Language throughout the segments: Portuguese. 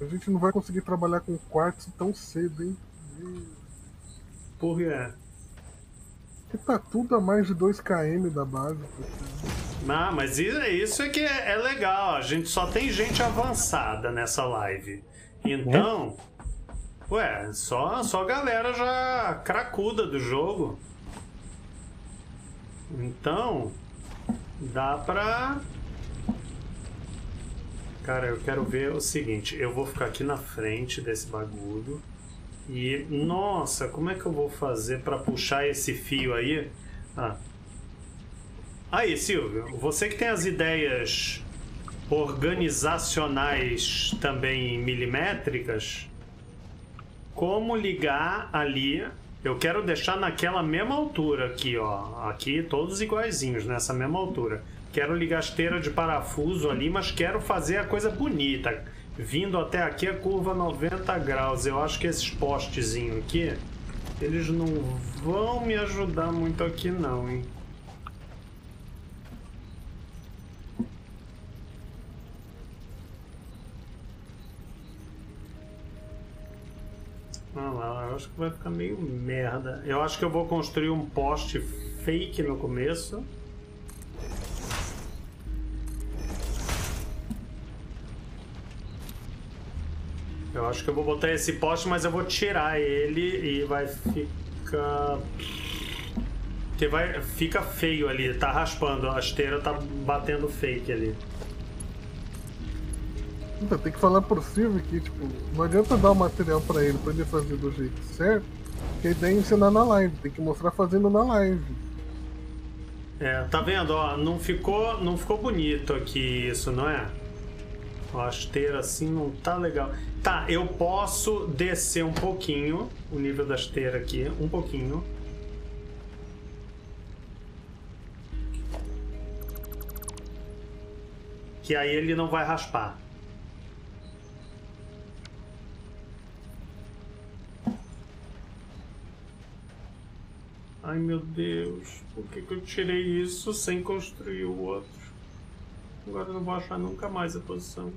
A gente não vai conseguir trabalhar com quartzo tão cedo, hein? Por quê? Porque tá tudo a mais de 2 km da base. Ah, mas isso é que é legal. A gente só tem gente avançada nessa live. Então. É? Ué, só, só galera já cracuda do jogo. Então. Dá pra. Cara, eu quero ver o seguinte. Eu vou ficar aqui na frente desse bagulho. E, nossa, como é que eu vou fazer para puxar esse fio aí? Ah. Aí, Silvio, você que tem as ideias organizacionais também milimétricas, como ligar ali? Eu quero deixar naquela mesma altura aqui, ó. Aqui todos iguaizinhos, nessa mesma altura. Quero ligar a esteira de parafuso ali, mas quero fazer a coisa bonita Vindo até aqui a curva 90 graus. Eu acho que esses postezinhos aqui, eles não vão me ajudar muito aqui não, hein? Ah lá, eu acho que vai ficar meio merda. Eu acho que eu vou construir um poste fake no começo. Eu acho que eu vou botar esse poste, mas eu vou tirar ele e vai ficar... Porque vai, fica feio ali, tá raspando, a esteira tá batendo fake ali. Então, tem que falar pro Silvio que, tipo, não adianta dar o material pra ele, pra ele fazer do jeito certo, que a ideia é ensinar na live, tem que mostrar fazendo na live. É, tá vendo, ó, não ficou, não ficou bonito aqui isso, não é? A esteira assim não tá legal. Tá, eu posso descer um pouquinho o nível da esteira aqui, um pouquinho. Que aí ele não vai raspar. Ai meu Deus, por que, que eu tirei isso sem construir o outro? Agora eu não vou achar nunca mais a posição.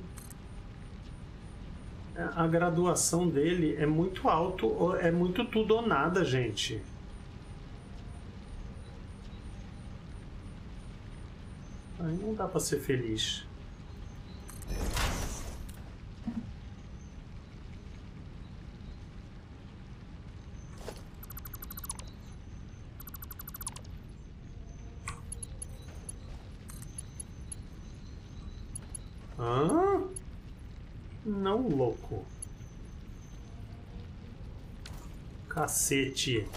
É, a graduação dele é muito alto, é muito tudo ou nada, gente. Aí não dá para ser feliz. Hã? Não, louco. Cacete.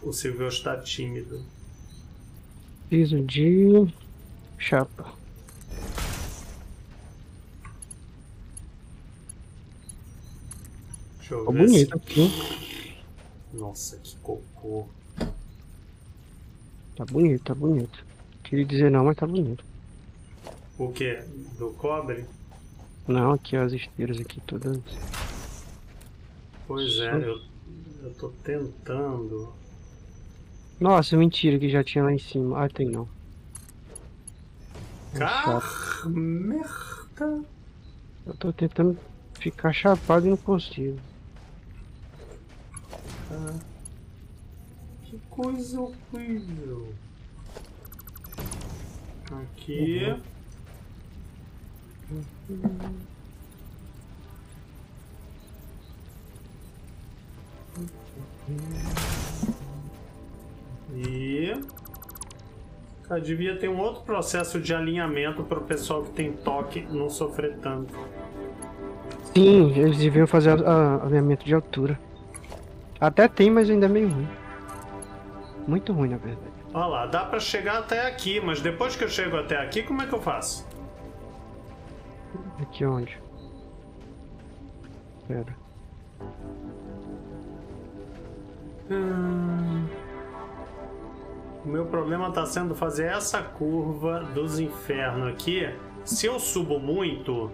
O Silvio está tímido. Piso de chapa. Deixa eu Ficou ver bonito se- aqui. Nossa, que cocô. Tá bonito, tá bonito. Queria dizer não, mas tá bonito. O que? Do cobre? Não, aqui ó, as esteiras aqui todas. Pois é, eu, eu tô tentando. Nossa, mentira que já tinha lá em cima. Ah, tem não. Car... Merda. Eu tô tentando ficar chapado e não consigo. Que coisa horrível. Aqui. E. Cara, devia ter um outro processo de alinhamento para o pessoal que tem toque não sofrer tanto. Sim, eles deviam fazer a- a- alinhamento de altura. Até tem, mas ainda é meio ruim. Muito ruim, na verdade. Olha lá, dá pra chegar até aqui, mas depois que eu chego até aqui, como é que eu faço? Aqui onde? Pera. Hum. O meu problema tá sendo fazer essa curva dos infernos aqui. Se eu subo muito,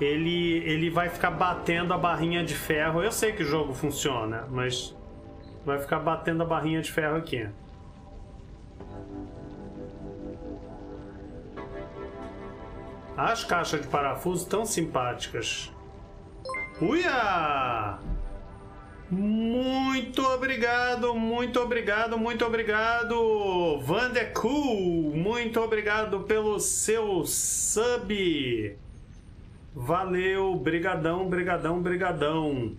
ele, ele vai ficar batendo a barrinha de ferro. Eu sei que o jogo funciona, mas vai ficar batendo a barrinha de ferro aqui. As caixas de parafuso tão simpáticas. Uia! Muito obrigado, muito obrigado, muito obrigado, Vandercool. Muito obrigado pelo seu sub. Valeu, brigadão, brigadão, brigadão.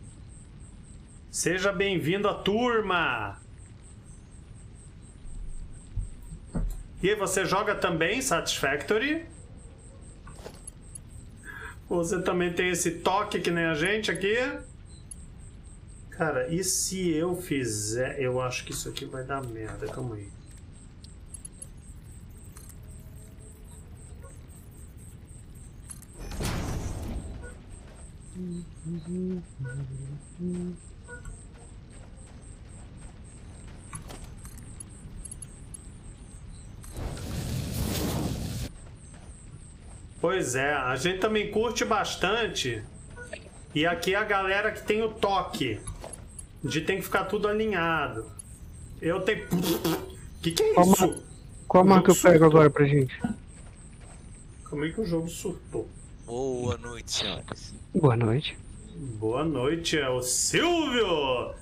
Seja bem-vindo à turma. E você joga também Satisfactory? Você também tem esse toque que nem a gente aqui? Cara, e se eu fizer... Eu acho que isso aqui vai dar merda, calma aí. Pois é, a gente também curte bastante. E aqui é a galera que tem o toque de tem que ficar tudo alinhado. Eu tenho. Que que é Qual isso? Qual O marca eu pego agora pra gente? Como é que o jogo surtou? Boa noite, senhores. Boa noite. Boa noite, é o Silvio!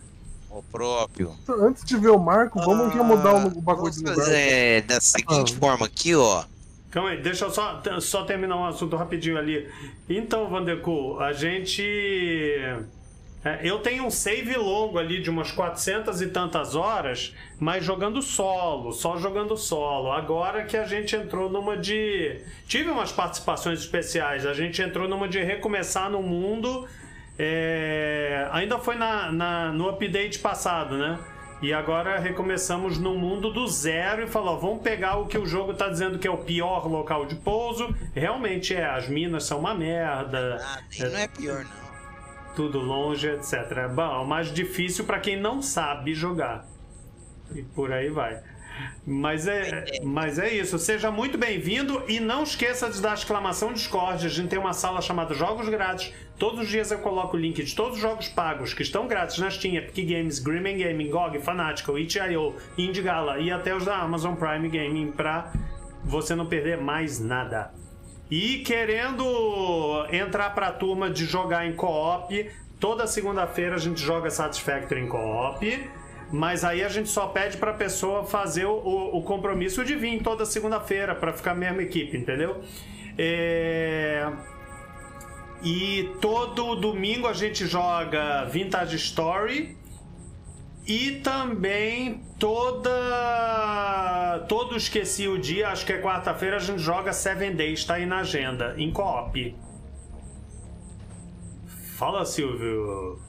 O próprio. Antes de ver o Marco, vamos já mudar o, o bagulho de lugar. fazer da seguinte Ah. forma aqui, ó. Calma aí, deixa eu só, só terminar um assunto rapidinho ali. Então, Vandercool, a gente. é, Eu tenho um save longo ali de umas 400 e tantas horas, mas jogando solo, só jogando solo. Agora que a gente entrou numa de. Tive umas participações especiais, a gente entrou numa de recomeçar no mundo. é, Ainda foi na, na- no update passado, né? E agora recomeçamos no mundo do zero e falou: vamos pegar o que o jogo tá dizendo que é o pior local de pouso. Realmente é, as minas são uma merda, Ah, nem não é pior, não. tudo longe, etc. Bom, é o mais difícil para quem não sabe jogar. E por aí vai. Mas é, mas é isso. Seja muito bem-vindo e não esqueça de dar exclamação Discord. A gente tem uma sala chamada Jogos Grátis. Todos os dias eu coloco o link de todos os jogos pagos que estão grátis na Steam, Epic Games, Grimmen Gaming, GOG, Fanatical, itch.io, Indigala e até os da Amazon Prime Gaming pra você não perder mais nada. E querendo entrar pra turma de jogar em co-op, toda segunda-feira a gente joga Satisfactory em co-op. Mas aí a gente só pede pra pessoa fazer o, o- compromisso de vir toda segunda-feira pra ficar a mesma equipe, entendeu? É... E todo domingo a gente joga Vintage Story. E também toda. Todo esqueci o dia, acho que é quarta-feira, a gente joga Seven Days, tá aí na agenda, em co-op. Fala, Silvio.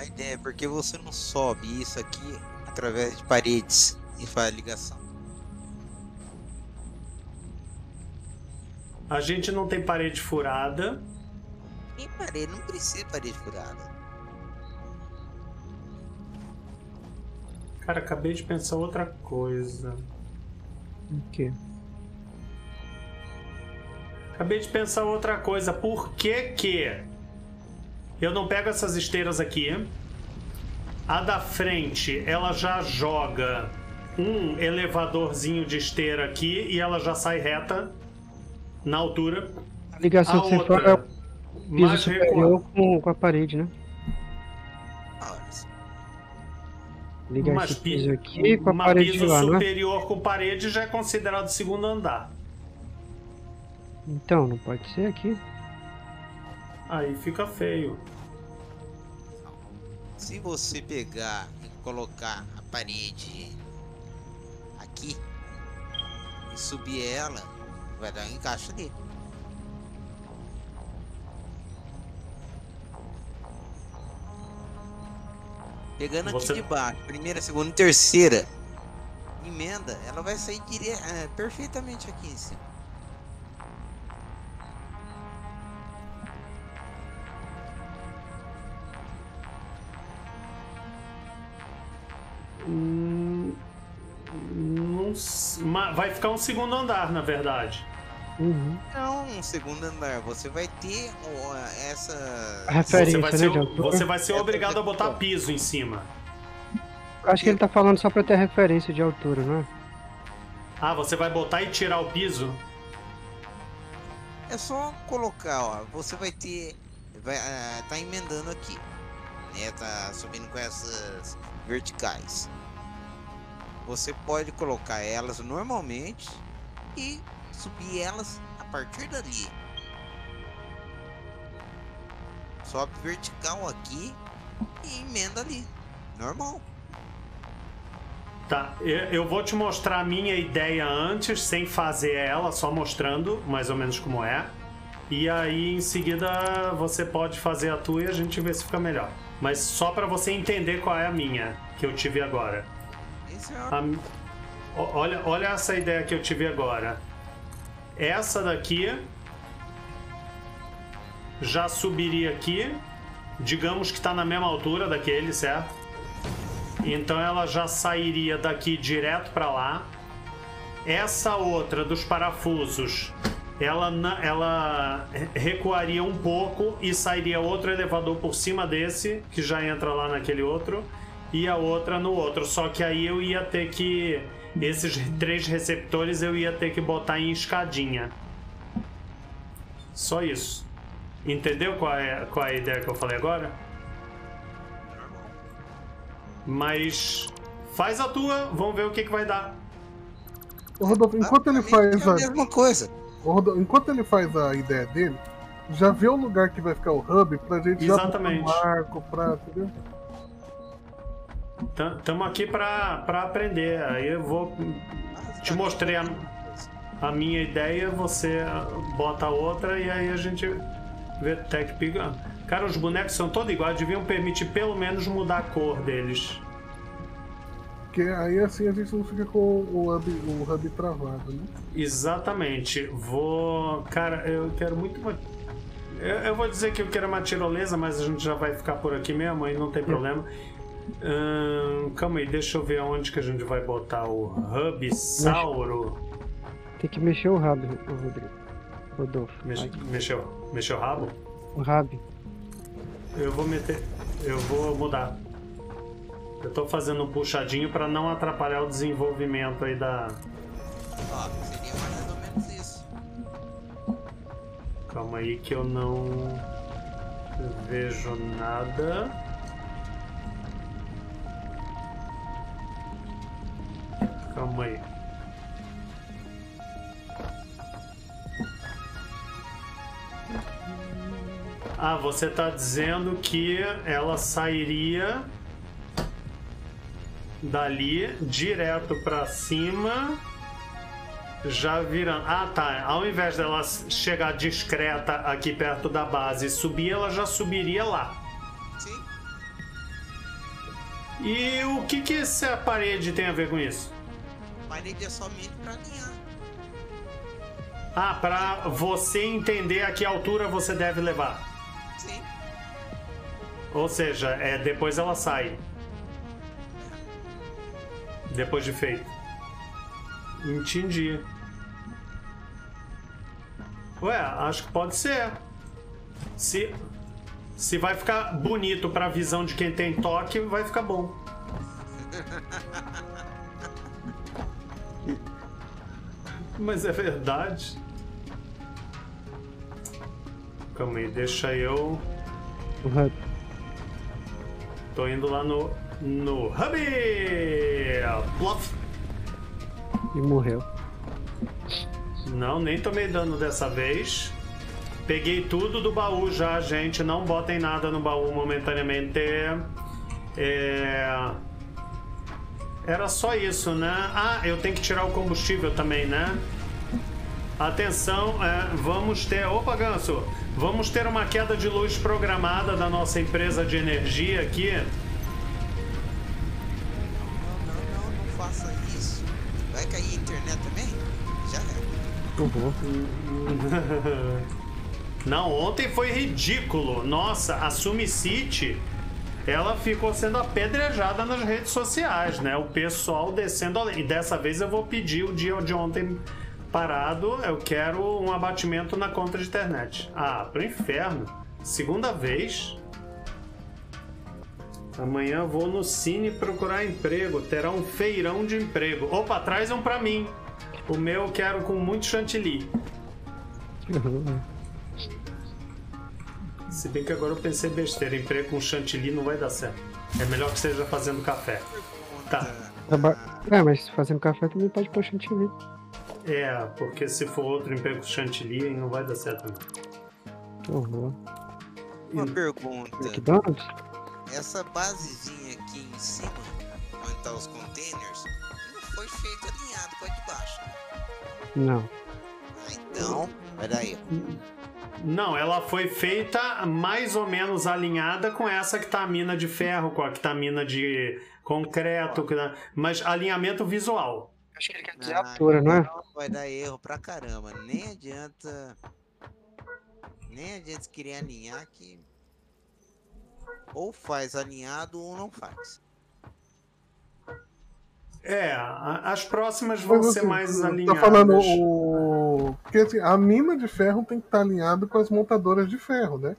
A ideia é porque você não sobe isso aqui através de paredes e faz ligação. A gente não tem parede furada. E parede, não precisa de parede furada. Cara, acabei de pensar outra coisa. O quê? Acabei de pensar outra coisa. Por que que eu não pego essas esteiras aqui? A da frente, ela já joga um elevadorzinho de esteira aqui e ela já sai reta na altura. A ligação A que você fala é o piso superior com, com a parede, né? Ligar Mas esse pi- piso aqui com a parede piso lá, né? superior com parede já é considerado segundo andar. Então, não pode ser aqui. Aí fica feio. Se você pegar e colocar a parede aqui e subir ela, vai dar um encaixe ali. Pegando Você- aqui de baixo, primeira, segunda e terceira, emenda, ela vai sair dire... é, perfeitamente aqui em cima. Vai ficar um segundo andar, na verdade. Uhum. Não, um segundo andar, você vai ter essa. A referência, Você vai né, ser, de altura. você vai ser obrigado a botar piso em cima. Acho que ele tá falando só pra ter referência de altura, não é? Ah, você vai botar e tirar o piso? É só colocar, ó. Você vai ter. Vai, ah, tá emendando aqui. Né? Tá subindo com essas verticais. Você pode colocar elas normalmente e subir elas a partir dali. Sobe vertical aqui e emenda ali. Normal. Tá, eu vou te mostrar a minha ideia antes, sem fazer ela, só mostrando mais ou menos como é. E aí em seguida você pode fazer a tua e a gente vê se fica melhor. Mas só pra você entender qual é a minha que eu tive agora. É olha, olha essa ideia que eu tive agora. Essa daqui já subiria aqui. Digamos que está na mesma altura daquele, certo? Então ela já sairia daqui direto para lá. Essa outra dos parafusos, ela, ela recuaria um pouco e sairia outro elevador por cima desse, que já entra lá naquele outro, e a outra no outro. Só que aí eu ia ter que. Esses três receptores eu ia ter que botar em escadinha. Só isso. Entendeu qual é, qual é a ideia que eu falei agora? Mas faz a tua, vamos ver o que, que vai dar. Ô, Rodolfo, enquanto ele faz é a a, mesma coisa. Rodolfo, enquanto ele faz a ideia dele, já vê o lugar que vai ficar o hub pra gente Exatamente. já um marco pra, entendeu? Estamos aqui pra aprender. Aí eu vou. Te mostrei a, a minha ideia, você bota outra e aí a gente vê Tech Pig. Cara, os bonecos são todos iguais, deviam permitir pelo menos mudar a cor deles. Porque aí assim a gente não fica com o hub, o hub travado, né? Exatamente. Vou. Cara, eu quero muito. Eu, eu vou dizer que eu quero uma tirolesa, mas a gente já vai ficar por aqui mesmo, aí não tem problema. Ahn, calma aí, deixa eu ver onde que a gente vai botar o Hub Sauro. Tem que mexer o rabo, Rodrigo. Rodolfo. Mexeu? Mexeu o rabo? o rabo. Eu vou meter. Eu vou mudar. Eu tô fazendo um puxadinho pra não atrapalhar o desenvolvimento aí da. Ó, seria mais ou menos isso. Calma aí que eu não vejo nada. Calma aí. Ah, você tá dizendo que ela sairia dali direto pra cima já virando. Ah, tá. Ao invés dela chegar discreta aqui perto da base e subir, ela já subiria lá. Sim. E o que que essa parede tem a ver com isso? Parede é somente pra alinhar. Ah, pra você entender a que altura você deve levar. Sim. Ou seja, é depois ela sai. Depois de feito. Entendi. Ué, acho que pode ser. Se, se vai ficar bonito pra visão de quem tem toque, vai ficar bom. Mas é verdade. Calma aí, deixa eu. O hub. Tô indo lá no. No Hub! Plof! E morreu. Não, nem tomei dano dessa vez. Peguei tudo do baú já, gente. Não botem nada no baú momentaneamente. É... Era só isso, né? Ah, eu tenho que tirar o combustível também, né? Atenção, é, vamos ter. Opa, Ganso! Vamos ter uma queda de luz programada da nossa empresa de energia aqui. Não, não, não, não faça isso. Vai cair a internet também? Já é. Uhum. Não, ontem foi ridículo. Nossa, a Sumicity, ela ficou sendo apedrejada nas redes sociais, né? O pessoal descendo. E dessa vez eu vou pedir o dia de ontem parado. Eu quero um abatimento na conta de internet. Ah, pro inferno. Segunda vez. Amanhã vou no Cine procurar emprego. Terá um feirão de emprego. Opa, traz um pra mim. O meu eu quero com muito chantilly. Se bem que agora eu pensei besteira, emprego com chantilly não vai dar certo. É melhor que seja fazendo café. Tá. É, mas fazendo café também pode pôr chantilly. É, porque se for outro emprego com chantilly, não vai dar certo não. Que horror. Uma pergunta. McDonald's? Essa basezinha aqui em cima, onde tá os containers, não foi feito alinhado com a de baixo. Não. Ah, então, peraí. Não, ela foi feita mais ou menos alinhada com essa que tá a mina de ferro, com a que tá a mina de concreto, tá- mas alinhamento visual. Acho que ele quer dizer Ah, a altura, não é? Vai dar erro pra caramba. Nem adianta. Nem adianta querer alinhar que. Ou faz alinhado ou não faz. É, as próximas vão Mas, ser assim, mais Tá alinhadas. falando o. Porque assim, a mina de ferro tem que estar alinhada com as montadoras de ferro, né?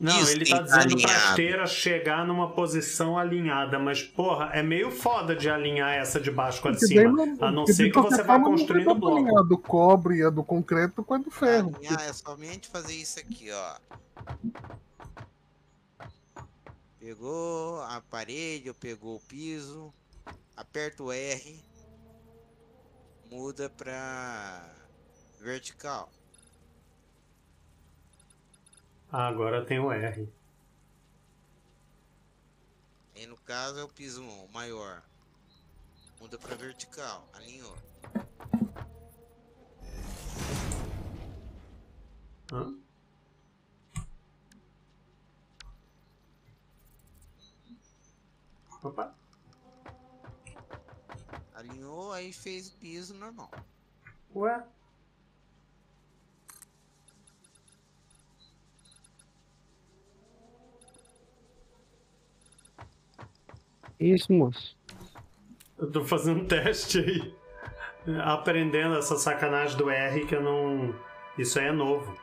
Não, Isso ele tá tá dizendo pra alinhado. esteira chegar numa posição alinhada, mas porra, é meio foda de alinhar essa de baixo com a de Porque cima. não- A não porque ser que você vá construindo pra bloco. alinhar do cobre e a do concreto com a do ferro. Alinhar é somente fazer isso aqui, ó. Pegou a parede ou pegou o piso, aperta o R, muda pra vertical. Ah, agora tem o R. Aí no caso é o piso maior. Muda pra vertical, alinhou. Hã? Opa. Alinhou, aí fez o piso normal. Ué? Isso, moço. Eu tô fazendo um teste aí. Aprendendo essa sacanagem do R que eu não. Isso aí é novo.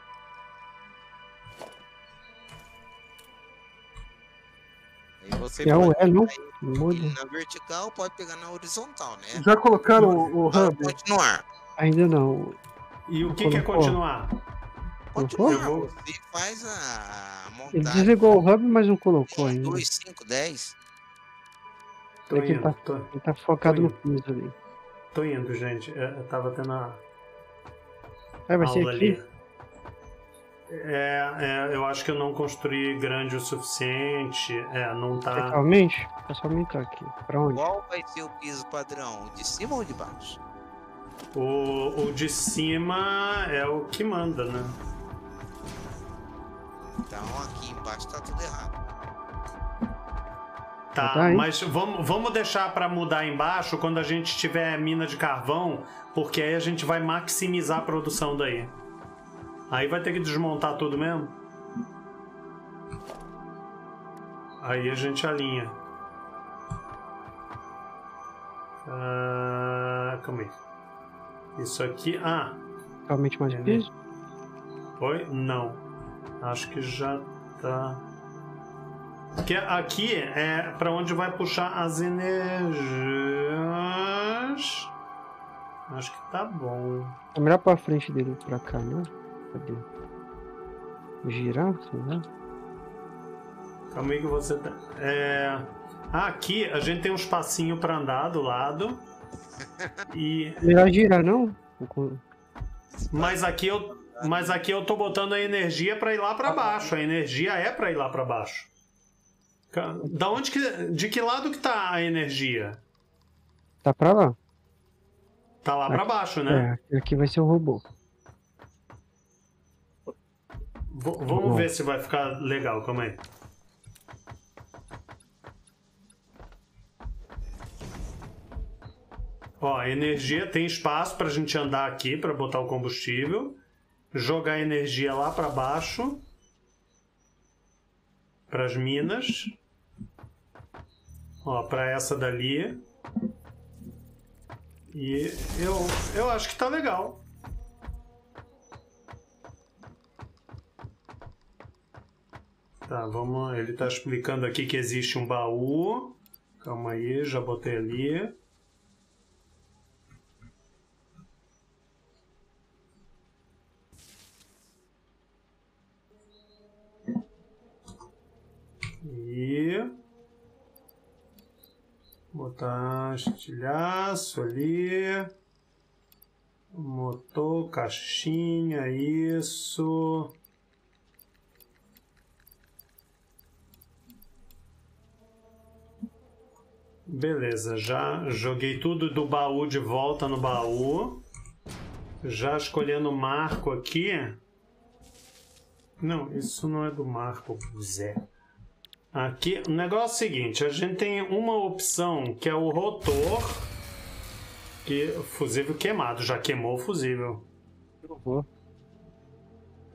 Você É E, não? pegar Muda. ele na vertical, pode pegar na horizontal, né? Já colocaram o, o Pode hub? continuar. Ainda não. E o que, que é Colocou. continuar? Continuar. Eu vou- Você faz a Ele montagem. desligou o hub, mas não colocou ainda. 2, 5, 10. Tô É que indo, tá- tô, Ele tá focado no piso ali. tô indo, gente. É, Eu tava tendo a É, vai ser aula aqui? ali. É, é, eu acho que eu não construí grande o suficiente. É, não tá. Totalmente? É só aumentar aqui. Pra onde? Qual vai ser o piso padrão? O de cima ou o de baixo? O, o de cima é o que manda, né? Então aqui embaixo tá tudo errado. Tá, Tá, mas vamos, vamos deixar pra mudar embaixo quando a gente tiver mina de carvão, porque aí a gente vai maximizar a produção daí. Aí vai ter que desmontar tudo mesmo. Aí a gente alinha. Ah, calma aí. Isso aqui. Ah, Totalmente mais É, né? piso? Oi? Não. Acho que já tá. Porque aqui é para onde vai puxar as energias. Acho que tá bom. É melhor pra frente dele pra cá, né? Cadê? Girar? lá. Calma aí que você tá. É... ah, aqui a gente tem um espacinho para andar do lado. E Melhor girar, não? Mas aqui eu mas aqui eu tô botando a energia para ir lá para baixo. A energia é para ir lá para baixo. Da onde que de que lado que tá a energia? Tá pra lá. Tá lá para baixo, né? É, aqui vai ser o robô. V- vamos Bom. ver se vai ficar legal, calma aí. Ó, a energia tem espaço pra gente andar aqui pra botar o combustível, jogar a energia lá pra baixo para as minas. Ó, para essa dali. E eu eu acho que tá legal. Tá, vamos. Ele está explicando aqui que existe um baú. Calma aí, já botei ali. E botar estilhaço ali. Motor, caixinha, isso. Beleza, já joguei tudo do baú de volta no baú. Já escolhendo o marco aqui. Não, isso não é do marco, Zé. Aqui, o negócio é o seguinte, a gente tem uma opção que é o rotor, que fusível queimado, já queimou o fusível. Eu vou.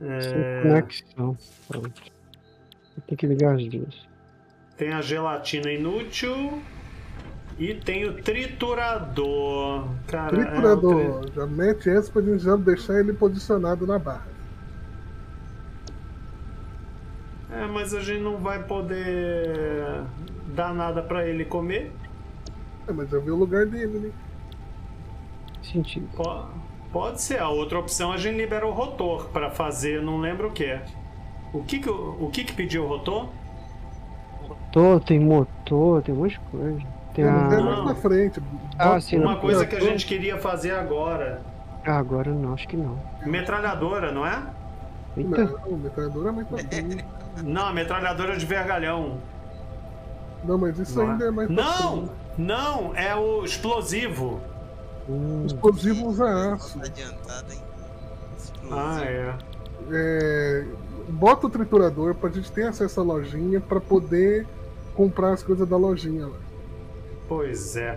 É, Sem conexão. Pronto. Tem que ligar as duas. tem a gelatina inútil e tem o triturador. Cara, é Triturador, tri- já mete esse pra gente já deixar ele posicionado na barra. É, mas a gente não vai poder dar nada pra ele comer. É, mas já viu o lugar dele, né? Sentido. Po- Pode ser. A outra opção a gente libera o rotor pra fazer, não lembro o que. O que que, o que que pediu o rotor? Motor, tem motor, tem um monte de coisa. Tem Não, mas é a. mais pra frente. Ah, sim, Uma coisa que a gente queria fazer agora. Ah, agora não, acho que não. Metralhadora, não é? Eita, Não, metralhadora é mais pra frente. Não, a metralhadora de vergalhão. Não, mas isso Não, ainda é mais pra não, frente. não, é o explosivo. hum, explosivo usa aço. Tá adiantado, hein? Explosivo. Ah, é. É, bota o triturador pra gente ter acesso à lojinha pra poder comprar as coisas da lojinha lá. Pois é.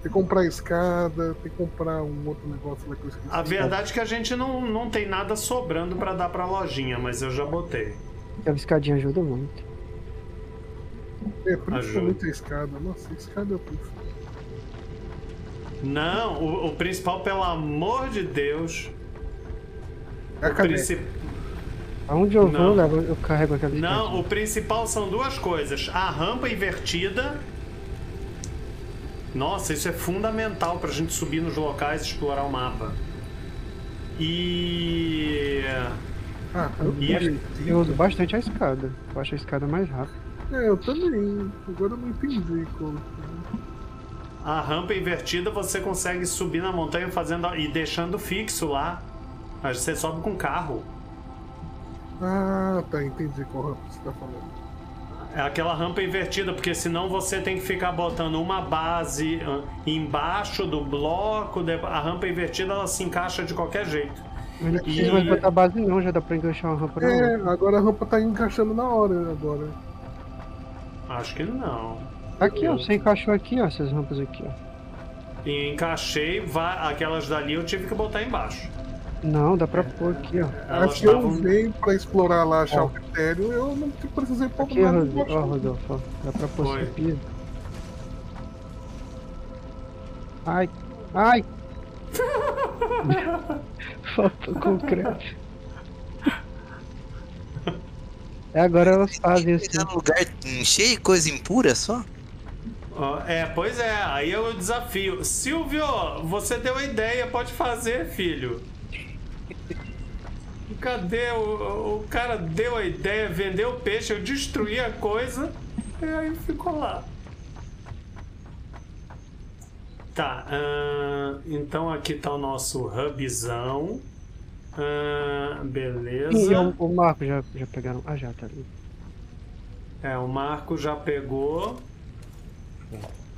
Tem que comprar escada, tem que comprar um outro negócio lá que eu esqueci. A verdade é que a gente não, não tem nada sobrando pra dar pra lojinha, mas eu já botei. aquela escadinha ajuda muito. É, principalmente a escada. Nossa, a escada é o principal. Não, o, o principal, pelo amor de Deus. É a Aonde eu Não. vou, eu, eu carrego aquela Não, escadinha. o principal são duas coisas: a rampa invertida. Nossa, isso é fundamental pra gente subir nos locais e explorar o mapa. E. Ah, eu, E a- Eu uso bastante a escada. Eu acho a escada mais rápida. é, eu também. Agora eu não entendi como. A rampa invertida você consegue subir na montanha fazendo e deixando fixo lá. Mas você sobe com carro. Ah, tá, entendi qual rampa você tá falando. É aquela rampa invertida, porque senão você tem que ficar botando uma base ah, embaixo do bloco. A rampa invertida ela se encaixa de qualquer jeito. Mas não precisa mais botar base não, já dá pra enganchar uma rampa na É, agora a rampa tá encaixando na hora agora. Acho que não. Aqui, ó, você encaixou aqui, ó, essas rampas aqui, ó. E encaixei, aquelas dali eu tive que botar embaixo. Não, dá pra pôr aqui, ó. Elas As que eu estavam. usei pra explorar lá, achar Ó. o critério, eu não precisei pôr Aqui, nada Rodolfo, ó. Rodolfo, ó. Dá pra pôr Foi. piso. Ai, ai! Faltou concreto. É, agora elas fazem assim. Pegar um lugar cheio de coisa impura só? Ó, É, pois é, aí é o desafio. Silvio, você deu a ideia, pode fazer, filho. Cadê? O, o cara deu a ideia, vendeu o peixe, eu destruí a coisa, e aí ficou lá. Tá, ahn, então aqui tá o nosso hubzão. Ahn, beleza. E o, o Marco já, já pegaram. Ah, já tá ali. É, o Marco já pegou.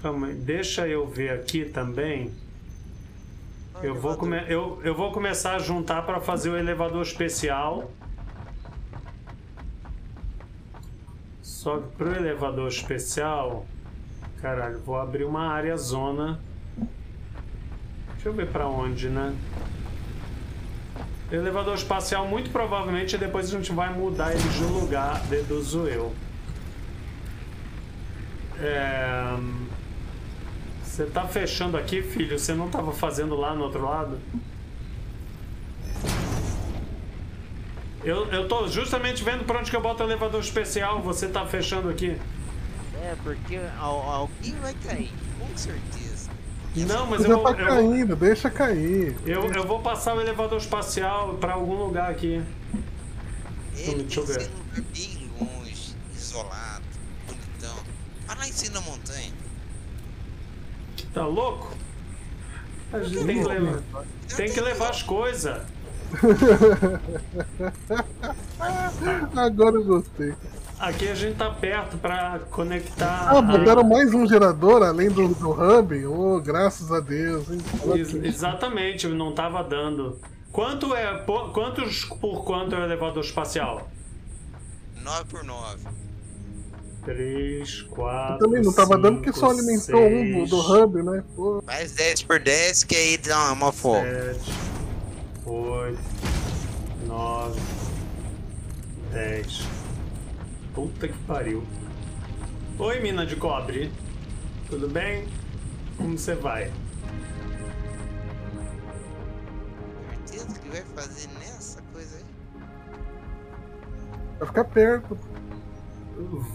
Calma aí, deixa eu ver aqui também. Eu vou, come- eu, eu vou começar a juntar para fazer o elevador especial. Só que pro elevador especial. Caralho, vou abrir uma área zona. Deixa eu ver para onde, né? Elevador espacial, muito provavelmente depois a gente vai mudar ele de lugar, deduzo eu. É... Você tá fechando aqui, filho? Você não tava fazendo lá no outro lado? Eu, eu tô justamente vendo pra onde que eu boto o elevador especial. Você tá fechando aqui? É, porque al- alguém vai cair, com certeza. Não, mas já eu, tá eu, caindo, deixa cair. eu, eu vou passar o elevador espacial pra algum lugar aqui. Ele deixa eu ver. um bem longe, isolado, bonitão. Vai lá em cima da montanha. Tá louco? A gente tem que levar, tem que levar as coisas. Agora eu gostei. Aqui a gente tá perto pra conectar. Ah, a- botaram mais um gerador além do, do hub? Oh, graças a Deus, hein? Ex- exatamente, não tava dando. Quanto é. po- Quantos por quanto é o elevador espacial? 9 por 9. 3, 4. Também não tava dando porque só alimentou um do, do hub, né? Pô, Mais 10 por 10, que aí dá uma folga. 7, 8, 9, 10. Puta que pariu. Oi, mina de cobre. Tudo bem? Como você vai? Certeza que vai fazer nessa coisa aí? vai ficar perto.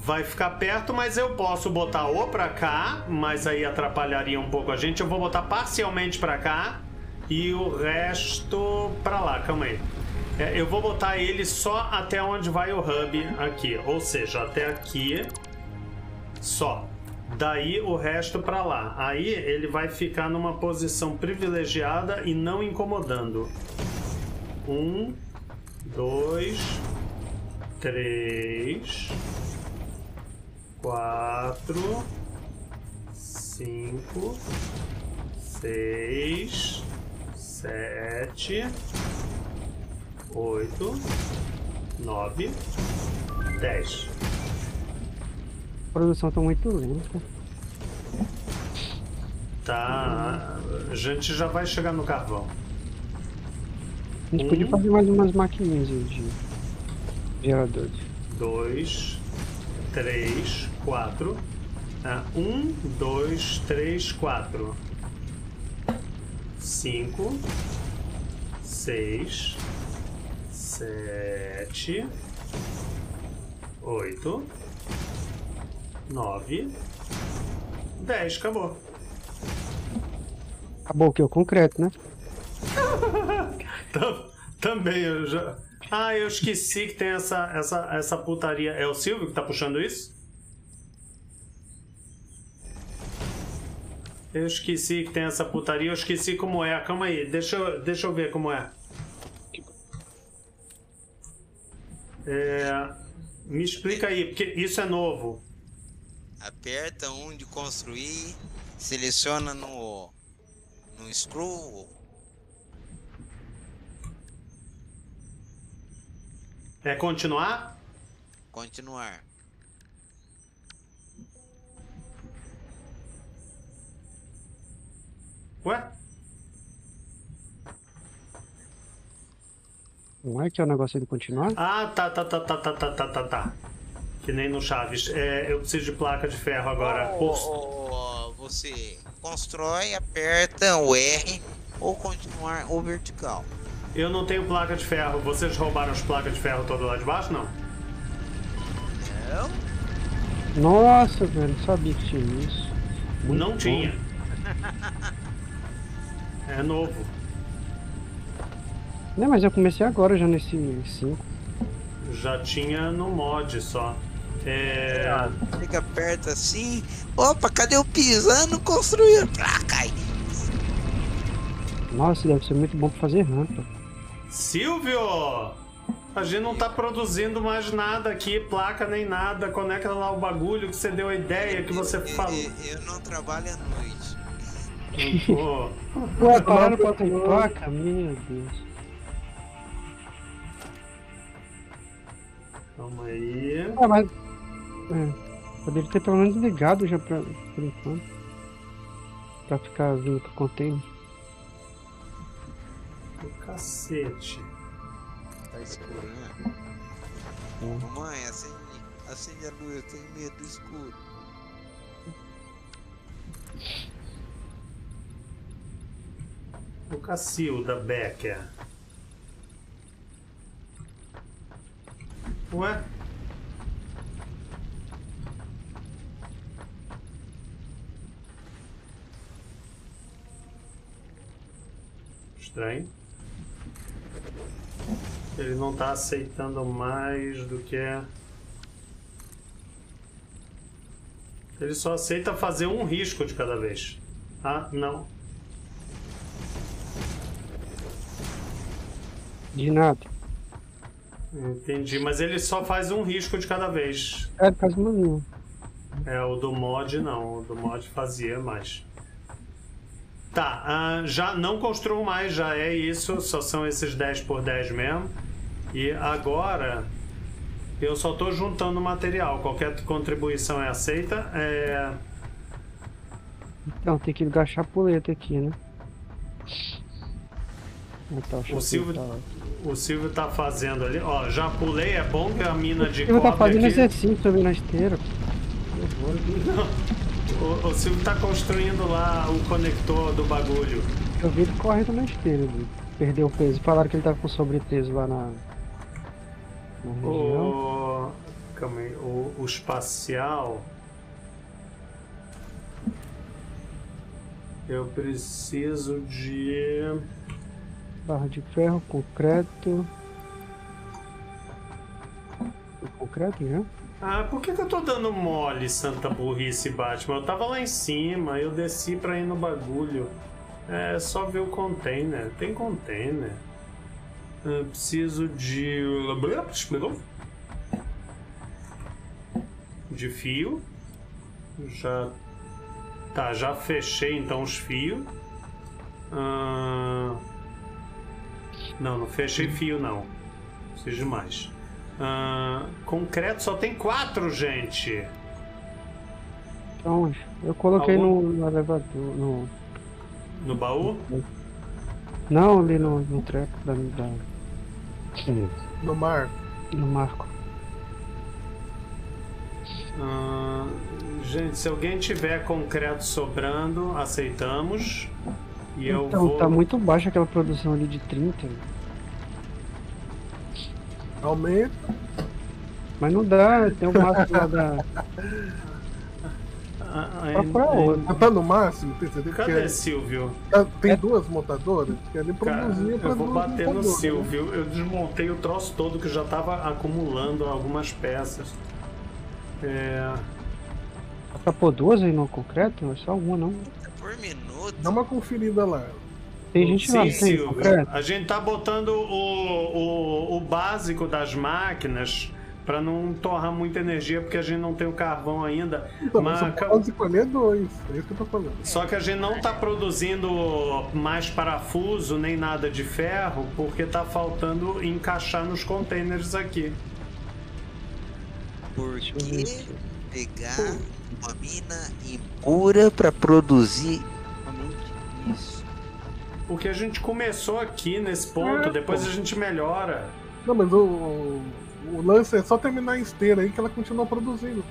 Vai ficar perto, mas eu posso botar ou pra cá, mas aí atrapalharia um pouco a gente. Eu vou botar parcialmente pra cá e o resto pra lá. Calma aí. É, eu vou botar ele só até onde vai o hub aqui, ou seja, até aqui só. Daí o resto pra lá. Aí ele vai ficar numa posição privilegiada e não incomodando. Um, dois, três, quatro, cinco, seis, sete, oito, nove, dez. A produção tá muito lenta. Tá. A gente já vai chegar no carvão. A gente Um. podia fazer mais umas maquininhas de geradores. dois, 3, 4. um, 1, 2, 3, 4. 5, 6, 7, 8, 9, 10. Acabou. Acabou o que? O concreto, né? Também, eu já... Ah, eu esqueci que tem essa, essa, essa putaria. É o Silvio que tá puxando isso? Eu esqueci que tem essa putaria, eu esqueci como é. Calma aí, deixa eu, deixa eu ver como é. É, Me explica aí, porque isso é novo. Aperta um de construir, seleciona no, no scroll. É continuar? Continuar. Ué? Não é que é o negócio de continuar? Ah, tá, tá, tá, tá, tá, tá, tá, tá, tá. Que nem no Chaves. É, eu preciso de placa de ferro agora. Ou- Post- ou você constrói, aperta o R ou continuar ou vertical. Eu não tenho placa de ferro. Vocês roubaram as placas de ferro todas lá de baixo, não? Não? Nossa, velho, não sabia que tinha isso. Muito não bom. tinha. É novo. Não, mas eu comecei agora já nesse 5. Já tinha no mod só. É. Chega perto assim. Opa, cadê o piso? Ah, não construiu. Ah, cai. Nossa, deve ser muito bom pra fazer rampa. Silvio! A gente não tá produzindo mais nada aqui, placa nem nada. Conecta lá o bagulho que você deu a ideia, que você Eu- falou. Eu, eu não trabalho à noite. Pô, Pô, pararam pra ter placa? Meu Deus. calma aí. Ah, mas. É, poderia ter pelo menos ligado já pra, por enquanto. Pra ficar vindo pro container. Cacete. Tá escuro, né? É. Mamãe, acende, acende a luz, eu tenho medo do escuro. O Cacilda Becker. Ué? Estranho. Ele não tá aceitando mais do que. Ele só aceita fazer um risco de cada vez. Ah, não. De nada. Entendi, mas ele só faz um risco de cada vez. É, faz linha. É, o do mod não, o do mod fazia mais. Tá, ah, já não construo mais, já é isso, só são esses 10 por 10 mesmo. E agora eu só tô juntando material, qualquer contribuição é aceita. É... Então, tem que gastar a puleta aqui, né? Tá, eu O Silvio, tentar. o Silvio tá fazendo ali, ó, já pulei, é bom que a mina de tá cobre fazendo aqui... exercício na esteira. O, o Silvio tá construindo lá o conector do bagulho. Eu vi ele correndo na esteira, perdeu peso. Falaram que ele tava com sobrepeso lá na. O. Calma aí, o, o espacial. Eu preciso de. Barra de ferro, concreto. O concreto já? Ah, por que, que eu tô dando mole, santa burrice, Batman? Eu tava lá em cima, eu desci pra ir no bagulho. É só ver o container. Tem container. Eu preciso de. De fio. Já. Tá, já fechei então os fios. Ah, Não, não fechei fio não. Preciso de mais. Ah, concreto só tem quatro, gente. Onde? Eu coloquei no, no elevador. No... No baú? Não, ali no, no treco da, da. No mar. No marco. Ah, gente, se alguém tiver concreto sobrando, aceitamos. E eu então, vou. tá muito baixa aquela produção ali de 30. Aumenta. Mas não dá, tem o máximo lá da. Ah, ah, é- tá no máximo, tem certeza? Cadê Porque Silvio? tá- tem É- duas montadoras que ali Cara, eu vou bater no né? Silvio. Eu desmontei o troço todo que já tava acumulando algumas peças. É. Dá pra pôr duas aí no concreto? Não é só uma, não. Por minuto. Dá uma conferida lá. Tem gente lá, Sim, tem Silvio. concreto? A gente tá botando o, o, o básico das máquinas para não torrar muita energia, porque a gente não tem o carvão ainda. Então, Mas, pode escolher dois. É isso que eu tô falando. Só que a gente não tá produzindo mais parafuso nem nada de ferro, porque tá faltando encaixar nos containers aqui. Por eu que pegar uma mina impura pra produzir isso? Porque a gente começou aqui nesse ponto, É, depois pô. a gente melhora. Não, mas o, o, o lance é só terminar a esteira aí que ela continua produzindo.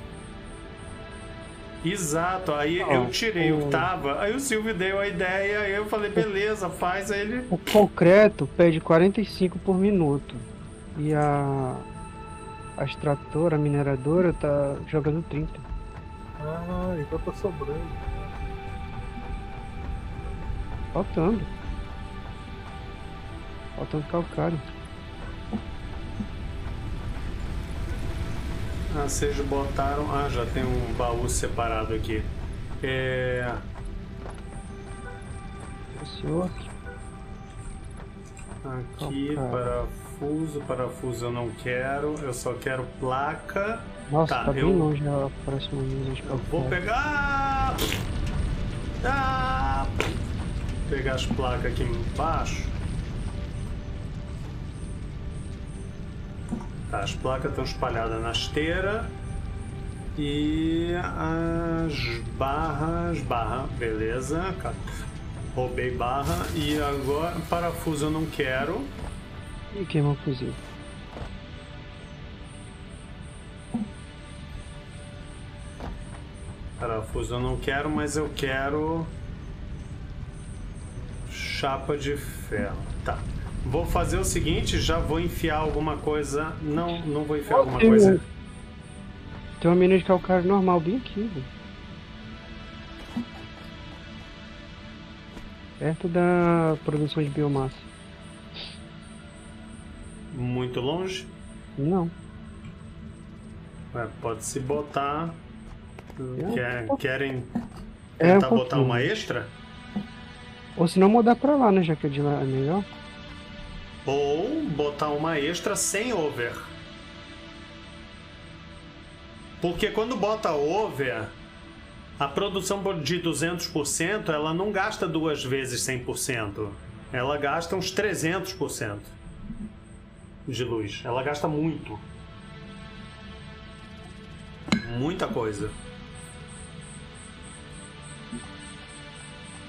Exato, aí Não, eu tirei o que o- tava, aí o Silvio deu a ideia, aí eu falei, beleza, faz, aí ele. O concreto pede 45 por minuto. E a. A extratora, a mineradora, tá jogando 30. Ah, então tá sobrando. Faltando. Faltando calcário. Ah, vocês botaram. Ah, já tem um baú separado aqui. É. Fechou. Aqui, parafuso, parafuso eu não quero, eu só quero placa. Nossa, Tá, tá, bem eu- longe a próxima de Eu vou pegar. Ah! Pegar as placas aqui embaixo. Tá, as placas estão espalhadas na esteira. E as barras. Barra, beleza. Roubei barra. E agora. Parafuso eu não quero. E queima o fuzil. Parafuso eu não quero, mas eu quero. Chapa de ferro. Tá. Vou fazer o seguinte, já vou enfiar alguma coisa. Não, não vou enfiar alguma coisa. um- Tem uma mina de calcário normal bem aqui, velho. Perto da produção de biomassa. Muito longe. Não. Ué, pode se botar. Quer- querem É um tentar botar uma extra? Ou se não mudar pra lá, né? Já que o de lá é melhor. Ou botar uma extra sem over. Porque quando bota over, a produção de 200% ela não gasta duas vezes 100%. Ela gasta uns 300% de luz. Ela gasta muito. Muita coisa.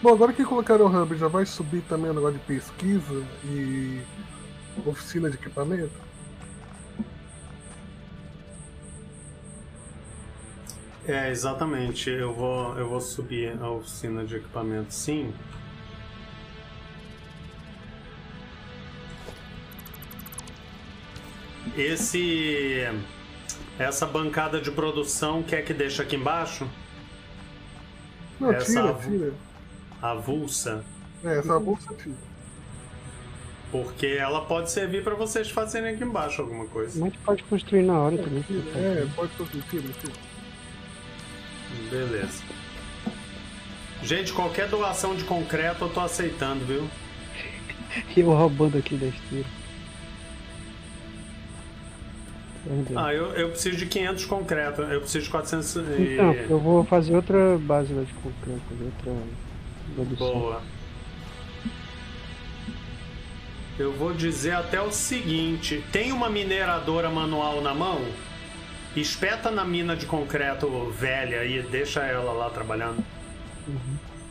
Bom, agora que colocaram o hub, já vai subir também o negócio de pesquisa e oficina de equipamento? É, exatamente. Eu vou, eu vou subir a oficina de equipamento, sim. Esse. Essa bancada de produção quer que deixe aqui embaixo? Não, Essa tira, tira. Avulsa. É, essa bolsa tira. Porque ela pode servir para vocês fazerem aqui embaixo alguma coisa. Mas pode construir na hora também. É, pode tira, tira. Beleza. Gente, qualquer doação de concreto eu tô aceitando, viu? E eu roubando aqui da esteira. Ah, eu, eu preciso de 500 concreto. Eu preciso de 400 e... Então, eu vou fazer outra base lá de concreto, outra. Boa. Eu vou dizer até o seguinte: tem uma mineradora manual na mão? Espeta na mina de concreto velha e deixa ela lá trabalhando.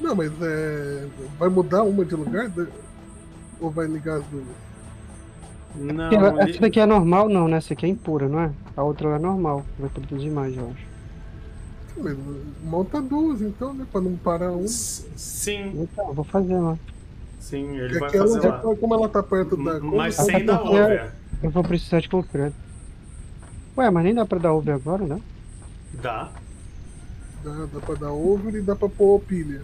Não, mas é. Vai mudar uma de lugar? Ou vai ligar as duas? Não, Essa daqui é normal? Não, né? Essa aqui é impura, não é? A outra é normal, vai produzir mais, eu acho. Mas monta duas então, né? Pra não parar uma. S- sim, Então, eu vou fazer lá. sim, ele Porque vai fazer lá. como ela tá perto da. Mas sem dar porque- over. Eu vou precisar de concreto. Ué, mas nem dá pra dar over agora, né? Dá. Dá, dá pra dar over e dá pra pôr pilha.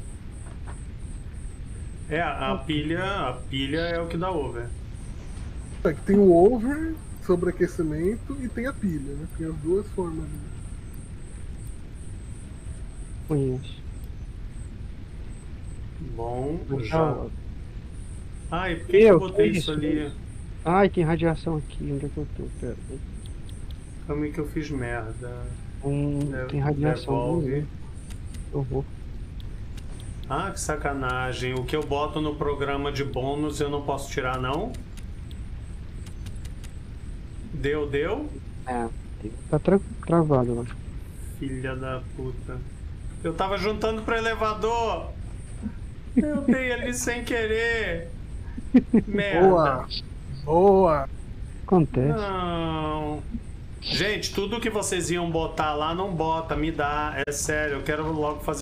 É, a pilha, a pilha é o que dá over. É que tem o over, sobreaquecimento e tem a pilha, né? Tem as duas formas ali. Conheço. Bom, Mas já. Ai, por que, eu Eu, botei que isso ali? Ai, tem radiação aqui. Onde é que eu tô? Pera. Calma aí que eu fiz merda. Hum, De- tem radiação. Eu vou. Ah, que sacanagem. O que eu boto no programa de bônus eu não posso tirar, não? Deu, deu? É. Tá tra travado, eu acho. Filha da puta. Eu tava juntando pro elevador. Eu dei ali sem querer. Merda. Boa! Boa! Acontece. Não. Gente, tudo que vocês iam botar lá, não bota, me dá. É sério, eu quero logo fazer